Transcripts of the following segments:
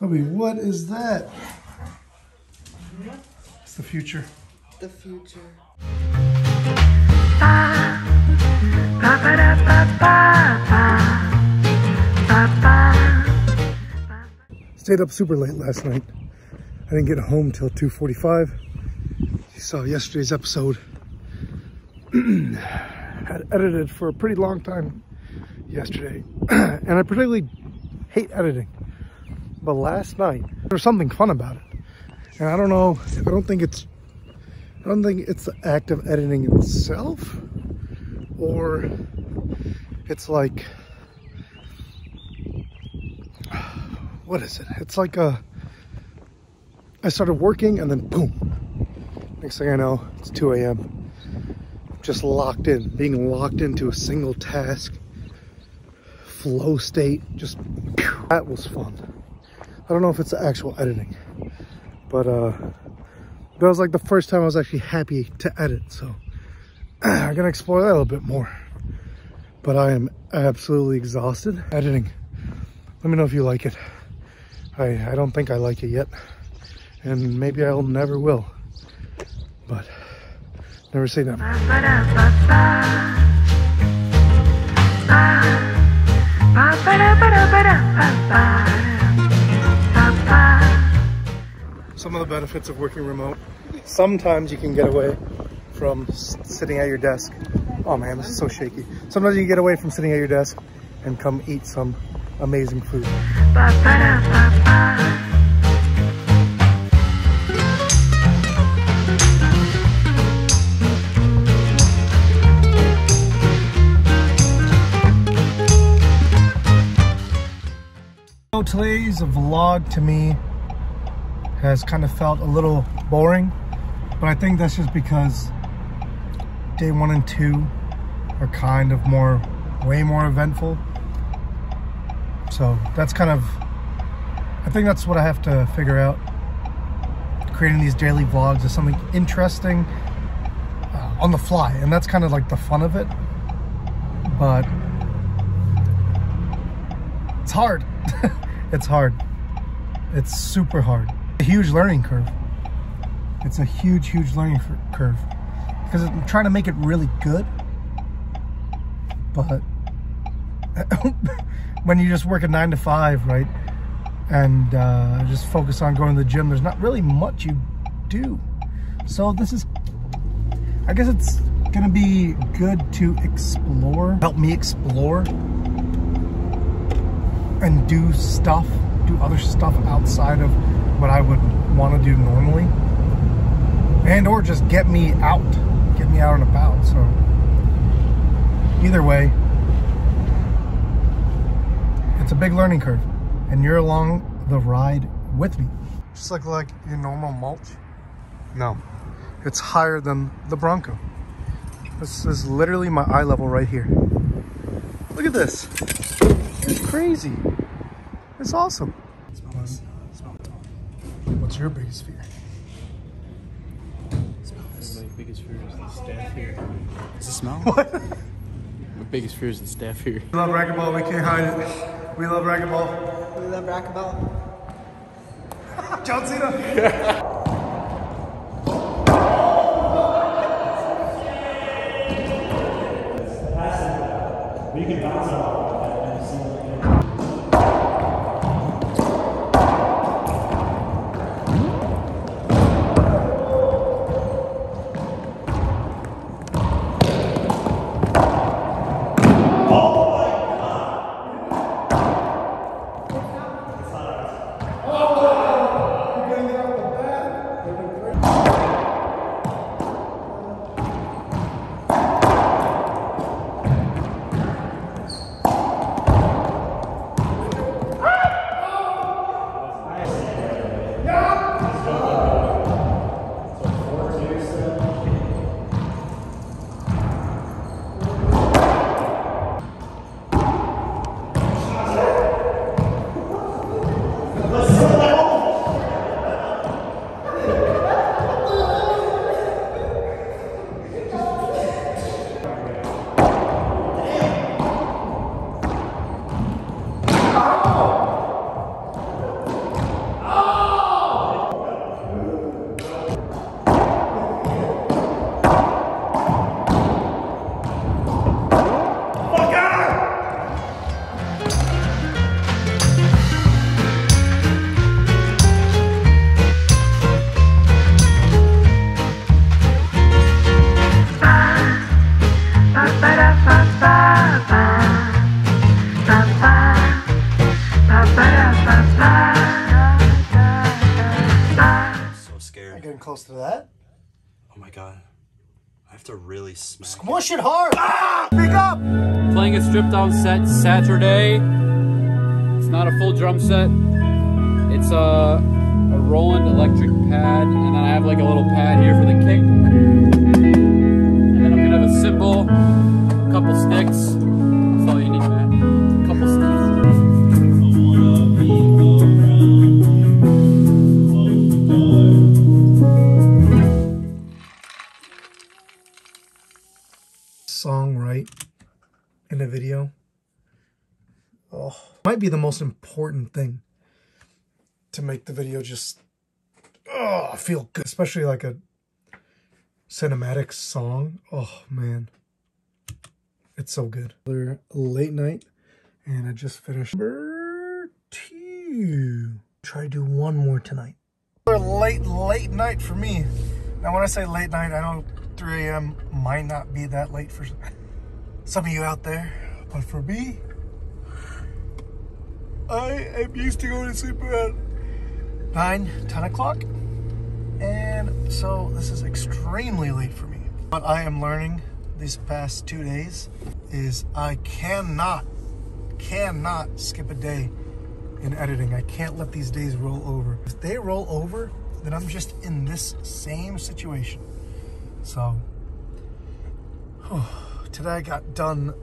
Kobe, what is that? It's the future. The future. Stayed up super late last night. I didn't get home till 2.45. You saw yesterday's episode. Had edited for a pretty long time yesterday. and I particularly hate editing. But last night, there was something fun about it. And I don't know, I don't think it's, I don't think it's the act of editing itself or it's like, what is it? It's like a, I started working and then boom. Next thing I know, it's 2 a.m. Just locked in, being locked into a single task, flow state, just, that was fun. I don't know if it's the actual editing, but uh, that was like the first time I was actually happy to edit. So I'm gonna explore that a little bit more. But I am absolutely exhausted editing. Let me know if you like it. I, I don't think I like it yet. And maybe I'll never will. But never say never. Some of the benefits of working remote. Sometimes you can get away from sitting at your desk. Oh man, this is so shaky. Sometimes you can get away from sitting at your desk and come eat some amazing food. Today's vlog to me has kind of felt a little boring, but I think that's just because day one and two are kind of more, way more eventful. So that's kind of, I think that's what I have to figure out. Creating these daily vlogs is something interesting uh, on the fly, and that's kind of like the fun of it. But it's hard. It's hard. It's super hard. A huge learning curve. It's a huge, huge learning curve because I'm trying to make it really good. But when you just work a nine to five, right? And uh, just focus on going to the gym, there's not really much you do. So this is, I guess it's gonna be good to explore, help me explore and do stuff, do other stuff outside of what I would want to do normally. And or just get me out, get me out and about. So either way, it's a big learning curve and you're along the ride with me. Just like, like your normal mulch? No, it's higher than the Bronco. This is literally my eye level right here. Look at this. It's crazy. It's awesome. What's your biggest fear? My biggest fear is the staff here. Does it smell? What? My biggest fear is the staff here. We love racquetball. We can't hide it. We love racquetball. We love racquetball. John Cena. Oh my god. I have to really smack. it. It hard. Ah! Big up. Playing a stripped down set Saturday. It's not a full drum set. It's a, a Roland electric pad, and then I have like a little pad here for the kick. And then I'm gonna have a cymbal, a couple sticks. Right in a video. Oh, might be the most important thing to make the video just oh feel good, especially like a cinematic song. Oh man, it's so good. Another late night, and I just finished number two. Try to do one more tonight. Another late late night for me. Now, when I say late night, I know 3 a.m. might not be that late for some of you out there, but for me, I am used to going to sleep around 9, 10 o'clock. And so this is extremely late for me. What I am learning these past two days is I cannot, cannot skip a day in editing. I can't let these days roll over. If they roll over, then I'm just in this same situation. So, today I got done,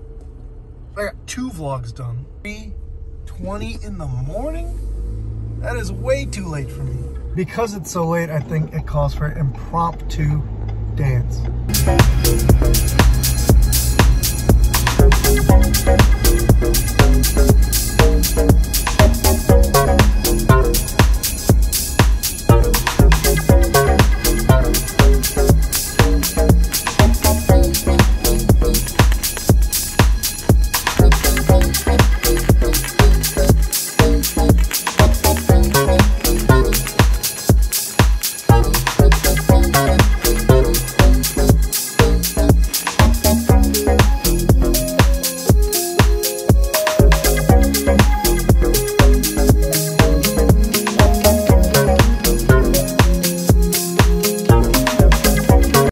I got two vlogs done. 3.20 in the morning? That is way too late for me. Because it's so late, I think it calls for an impromptu dance.